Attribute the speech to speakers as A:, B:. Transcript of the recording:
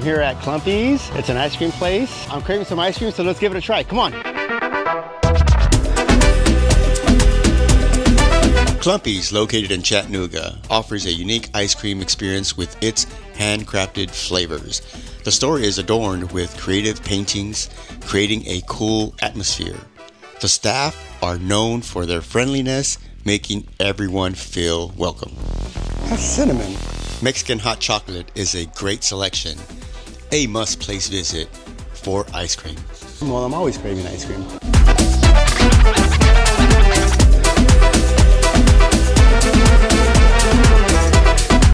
A: I'm here at Clumpies. It's an ice cream place. I'm craving some ice cream, so let's give it a try. Come on. Clumpies, located in Chattanooga, offers a unique ice cream experience with its handcrafted flavors. The store is adorned with creative paintings, creating a cool atmosphere. The staff are known for their friendliness, making everyone feel welcome. That's cinnamon. Mexican hot chocolate is a great selection, a must place visit for ice cream. Well, I'm always craving ice cream.